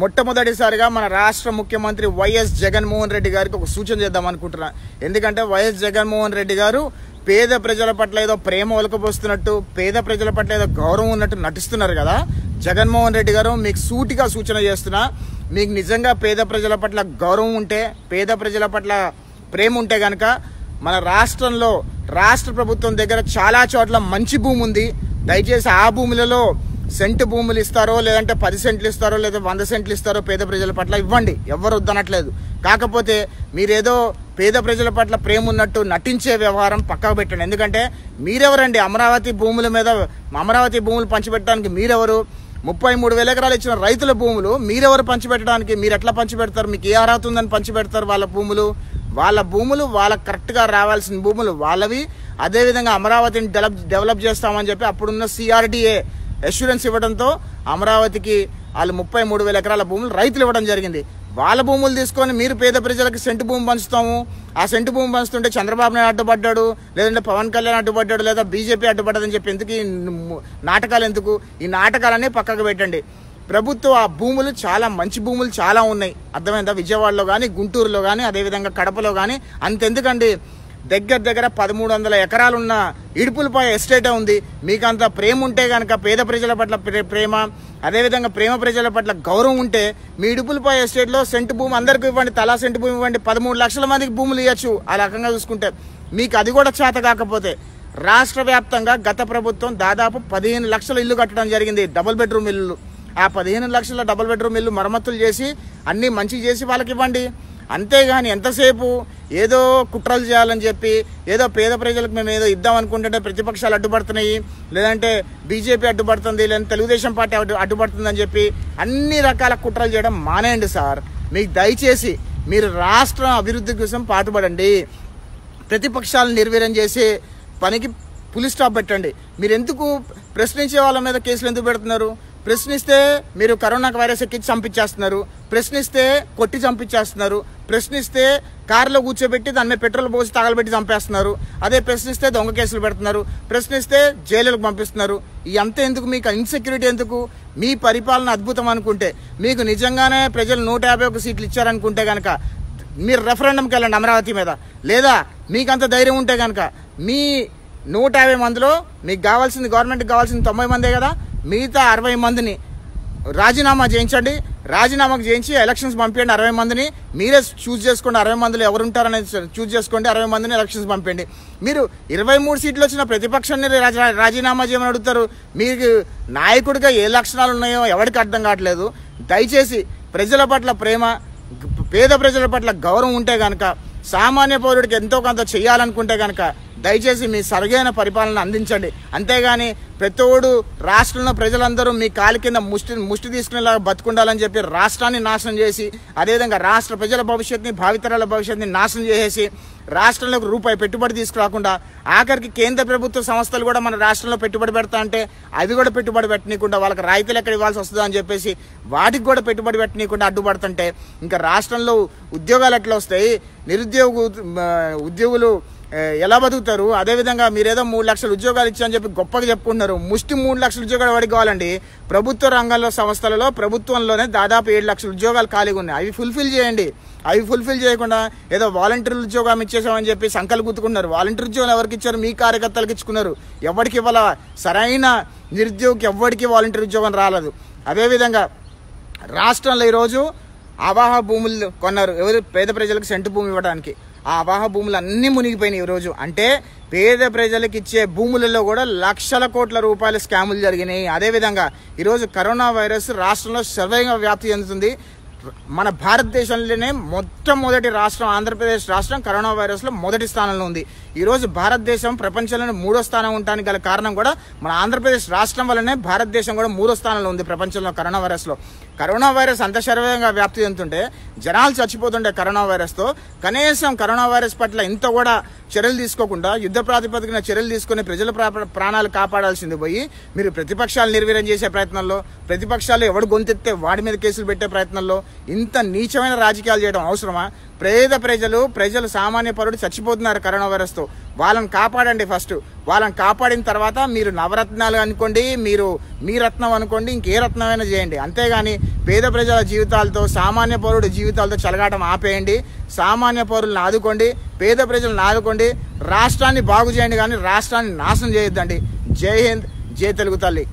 మొట్టమొదటిసారిగా మన రాష్ట్ర ముఖ్యమంత్రి వైఎస్ జగన్మోహన్ రెడ్డి గారికి ఒక సూచన చేద్దాం అనుకుంటున్నా. ఎందుకంటే వైఎస్ జగన్మోహన్ రెడ్డి గారు పేద ప్రజల పట్ల ఏదో ప్రేమ ఒలకపోస్తున్నట్టు పేద ప్రజల పట్ల ఏదో గౌరవం ఉన్నట్టు నటిస్తున్నారు కదా. జగన్మోహన్ రెడ్డి గారు మీకు సూటిగా సూచన చేస్తున్నా. మీకు నిజంగా పేద ప్రజల పట్ల గౌరవం ఉంటే పేద ప్రజల పట్ల ప్రేమ ఉంటే గనక మన రాష్ట్రంలో రాష్ట్ర ప్రభుత్వం దగ్గర చాలా చోట్ల మంచి భూమి ఉంది. దయచేసి ఆ భూములలో సెంటు భూములు ఇస్తారో లేదంటే పది సెంట్లు ఇస్తారో లేదా వంద సెంట్లు ఇస్తారో పేద ప్రజల పట్ల ఇవ్వండి. ఎవరు వద్దనట్లేదు. కాకపోతే మీరేదో పేద ప్రజల పట్ల ప్రేమ ఉన్నట్టు నటించే వ్యవహారం పక్కకు పెట్టండి. ఎందుకంటే మీరెవరండి? అమరావతి భూముల మీద అమరావతి భూములు పంచిపెట్టడానికి మీరెవరు? ముప్పై మూడు వేల ఎకరాలు ఇచ్చిన రైతుల భూములు మీరెవరు పంచిపెట్టడానికి? మీరు ఎట్లా పంచిపెడతారు? మీకు ఏ అర్హత ఉందని పంచిపెడతారు వాళ్ళ భూములు? వాళ్ళ భూములు వాళ్ళకి కరెక్ట్గా రావాల్సిన భూములు వాళ్ళవి. అదేవిధంగా అమరావతిని డెవలప్ డెవలప్ చేస్తామని చెప్పి అప్పుడున్న సిఆర్డిఏ అష్యూరెన్స్ ఇవ్వడంతో అమరావతికి వాళ్ళు ముప్పై మూడు వేల ఎకరాల భూములు రైతులు ఇవ్వడం జరిగింది. వాళ్ళ భూములు తీసుకొని మీరు పేద ప్రజలకు సెంటు భూమి పంచుతాము. ఆ సెంటు భూమి పంచుతుంటే చంద్రబాబు నాయుడు అడ్డుపడ్డాడు లేదంటే పవన్ కళ్యాణ్ అడ్డుపడ్డాడు లేదా బీజేపీ అడ్డుపడ్డదని చెప్పి ఎందుకు ఈ నాటకాలు ఎందుకు? ఈ నాటకాలన్నీ పక్కకు పెట్టండి. ప్రభుత్వ ఆ భూములు చాలా మంచి భూములు చాలా ఉన్నాయి. అర్థమైందా? విజయవాడలో కానీ గుంటూరులో కానీ అదేవిధంగా కడపలో కానీ అంతెందుకండి? దగ్గర దగ్గర పదమూడు వందల ఎకరాలున్న ఇడుపులపై ఎస్టేటే ఉంది. మీకు అంత ప్రేమ ఉంటే కనుక పేద ప్రజల పట్ల ప్రే- ప్రేమ అదేవిధంగా ప్రేమ ప్రజల పట్ల గౌరవం ఉంటే మీ ఇడుపులపై ఎస్టేట్లో సెంటు భూమి అందరికీ ఇవ్వండి తలా సెంటు భూమి ఇవ్వండి పదమూడు లక్షల మందికి భూములు ఇవ్వచ్చు ఆ రకంగా చూసుకుంటే మీకు అది కూడా చేత కాకపోతే రాష్ట్ర వ్యాప్తంగా గత ప్రభుత్వం దాదాపు పదిహేను లక్షల ఇల్లు కట్టడం జరిగింది డబుల్ బెడ్రూమ్ ఇల్లు. ఆ పదిహేను లక్షల డబుల్ బెడ్రూమ్ ఇల్లు మరమ్మతులు చేసి అన్నీ మంచి చేసి వాళ్ళకి ఇవ్వండి. అంతేగాని ఎంతసేపు ఏదో కుట్రలు చేయాలని చెప్పి ఏదో పేద ప్రజలకు మేము ఏదో ఇద్దాం అనుకుంటుంటే ప్రతిపక్షాలు అడ్డుపడుతున్నాయి లేదంటే బీజేపీ అడ్డుపడుతుంది లేదంటే తెలుగుదేశం పార్టీ అడ్డు అడ్డుపడుతుందని చెప్పి అన్ని రకాల కుట్రలు చేయడం మానేయండి సార్. మీకు దయచేసి మీరు రాష్ట్ర అభివృద్ధి కోసం పాటుపడండి. ప్రతిపక్షాలను నిర్వీర్యం చేసే పనికి పులి స్టాప్ పెట్టండి. మీరు ఎందుకు ప్రశ్నించే వాళ్ళ మీద కేసులు ఎందుకు పెడుతున్నారు? ప్రశ్నిస్తే మీరు కరోనా వైరస్ ఎక్కించి చంపించేస్తున్నారు. ప్రశ్నిస్తే కొట్టి చంపించేస్తున్నారు. ప్రశ్నిస్తే కారులో కూర్చోబెట్టి దాని మీద పెట్రోల్ పోసి తగలబెట్టి చంపేస్తున్నారు. అదే ప్రశ్నిస్తే దొంగ కేసులు పెడుతున్నారు. ప్రశ్నిస్తే జైలులకు పంపిస్తున్నారు. ఈ అంత ఎందుకు మీకు? ఇన్సెక్యూరిటీ ఎందుకు? మీ పరిపాలన అద్భుతం అనుకుంటే మీకు నిజంగానే ప్రజలు నూట యాభై ఒక సీట్లు ఇచ్చారనుకుంటే కనుక మీరు రెఫరెండంకి వెళ్ళండి అమరావతి మీద. లేదా మీకు అంత ధైర్యం ఉంటే కనుక మీ నూట యాభై మందిలో మీకు కావాల్సింది గవర్నమెంట్కి కావాల్సింది తొంభై మందే కదా? మిగతా అరవై మందిని రాజీనామా చేయించండి. రాజీనామాకు చేయించి ఎలక్షన్స్ పంపించండి అరవై మందిని. మీరే చూస్ చేసుకోండి అరవై మందిలో ఎవరు ఉంటారనేది చూస్ చేసుకోండి అరవై మందిని ఎలక్షన్స్ పంపించండి మీరు ఇరవై మూడు సీట్లు వచ్చిన ప్రతిపక్షాన్ని రాజీనామా చేయమని అడుగుతారు. మీకు నాయకుడిగా ఏ లక్షణాలు ఉన్నాయో ఎవరికి అర్థం కావట్లేదు. దయచేసి ప్రజల పట్ల ప్రేమ పేద ప్రజల పట్ల గౌరవం ఉంటే కనుక సామాన్య పౌరుడికి ఎంతో కొంత చేయాలనుకుంటే కనుక దయచేసి మీ సరిగైన పరిపాలన అందించండి. అంతేగాని ప్రతోడు రాష్ట్రంలో ప్రజలందరూ మీ కాలి కింద ముష్టి ముష్టి తీసుకునేలాగా బతుకుండాలని చెప్పి రాష్ట్రాన్ని నాశనం చేసి అదేవిధంగా రాష్ట్ర ప్రజల భవిష్యత్తుని భావితరాల భవిష్యత్తుని నాశనం చేసేసి రాష్ట్రంలోకి రూపాయి పెట్టుబడి తీసుకురాకుండా ఆఖరికి కేంద్ర ప్రభుత్వ సంస్థలు కూడా మన రాష్ట్రంలో పెట్టుబడి పెడతా అంటే అవి కూడా పెట్టుబడి పెట్టనీయకుండా వాళ్ళకి రాయితీలు ఎక్కడ ఇవ్వాల్సి వస్తుందో అని చెప్పేసి వాటికి కూడా పెట్టుబడి పెట్టనీయకుండా అడ్డుపడుతుంటే ఇంకా రాష్ట్రంలో ఉద్యోగాలు ఎట్లా వస్తాయి? నిరుద్యోగ ఉద్యోగులు ఎలా బతుకుతారు? అదేవిధంగా మీరేదో మూడు లక్షల ఉద్యోగాలు ఇచ్చారని చెప్పి గొప్పగా చెప్పుకుంటున్నారు. ముష్టి మూడు లక్షల ఉద్యోగాలు వాడికి కావాలండి? ప్రభుత్వ రంగంలో సంస్థలలో ప్రభుత్వంలోనే దాదాపు ఏడు లక్షల ఉద్యోగాలు ఖాళీగా ఉన్నాయి. అవి ఫుల్ఫిల్ చేయండి. అవి ఫుల్ఫిల్ చేయకుండా ఏదో వాలంటీర్ ఉద్యోగం ఇచ్చేసామని చెప్పి సంకలు గుర్తుకున్నారు వాలంటీర్ ఉద్యోగాలు ఎవరికి ఇచ్చారు? మీ కార్యకర్తలకు ఇచ్చుకున్నారు. ఎవరికి ఇవ్వాల? సరైన నిరుద్యోగికి ఎవరికి వాలంటీర్ ఉద్యోగం రాలేదు. అదేవిధంగా రాష్ట్రంలో ఈరోజు అవాహ భూములు కొన్నారు. ఎవరు? పేద ప్రజలకు సెంటు భూమి ఇవ్వడానికి. ఆ అవాహ భూములు అన్నీ మునిగిపోయినాయి ఈరోజు అంటే పేద ప్రజలకు ఇచ్చే భూములలో కూడా లక్షల కోట్ల రూపాయల స్కాములు జరిగినాయి. అదేవిధంగా ఈరోజు కరోనా వైరస్ రాష్ట్రంలో సర్వేగా వ్యాప్తి చెందుతుంది. మన భారతదేశంలోనే మొట్టమొదటి రాష్ట్రం ఆంధ్రప్రదేశ్ రాష్ట్రం కరోనా వైరస్లో మొదటి స్థానంలో ఉంది. ఈరోజు భారతదేశం ప్రపంచంలోనే మూడో స్థానం ఉండడానికి గల కారణం కూడా మన ఆంధ్రప్రదేశ్ రాష్ట్రం వల్లనే భారతదేశం కూడా మూడో స్థానంలో ఉంది ప్రపంచంలో కరోనా వైరస్లో. కరోనా వైరస్ అంత శరవేగంగా వ్యాప్తి చెందుతుంటే జనాలు చచ్చిపోతుండే కరోనా వైరస్తో కనీసం కరోనా వైరస్ పట్ల ఇంత కూడా చర్యలు తీసుకోకుండా యుద్ధ ప్రాతిపదికన చర్యలు తీసుకుని ప్రజల ప్రా- ప్రాణాలు కాపాడాల్సింది పోయి మీరు ప్రతిపక్షాలు నిర్వీర్యం చేసే ప్రయత్నంలో ప్రతిపక్షాలు ఎవడు గొంతెత్తే వాడి మీద కేసులు పెట్టే ప్రయత్నంలో ఇంత నీచమైన రాజకీయాలు చేయడం అవసరమా? పేద ప్రజలు ప్రజలు సామాన్య పరుడు చచ్చిపోతున్నారు కరోనా వైరస్తో. వాళ్ళని కాపాడండి ఫస్ట్. వాళ్ళని కాపాడిన తర్వాత మీరు నవరత్నాలు అనుకోండి మీరు మీ రత్నం అనుకోండి ఇంకే రత్నమైనా చేయండి. అంతేగాని పేద ప్రజల జీవితాలతో సామాన్య పౌరుడి జీవితాలతో చలగాటం ఆపేయండి. సామాన్య పౌరులను ఆదుకోండి పేద ప్రజలను ఆదుకోండి. రాష్ట్రాన్ని బాగు చేయండి కానీ రాష్ట్రాన్ని నాశనం చేయొద్దండి. జై హింద్ జై తెలుగు తల్లి.